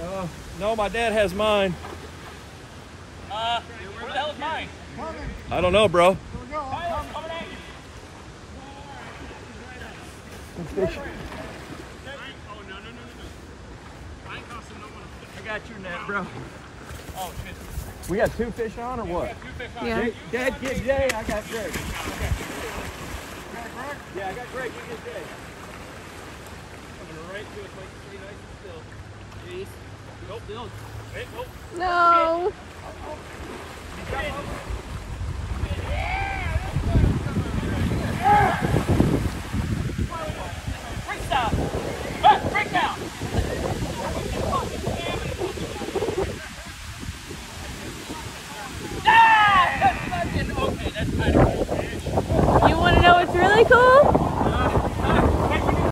Uh, no, my dad has mine. Uh, where the hell is mine? I don't know, bro. Tyler, coming at you. I got your net, bro. Oh, shit. We got two fish on or what? Two fish on. Yeah. Jay, Dad, get Jay. I got Greg. Yeah, I got Greg. You get Jay. Coming right to us, like, stay nice and still. Jeez. No. Freestyle.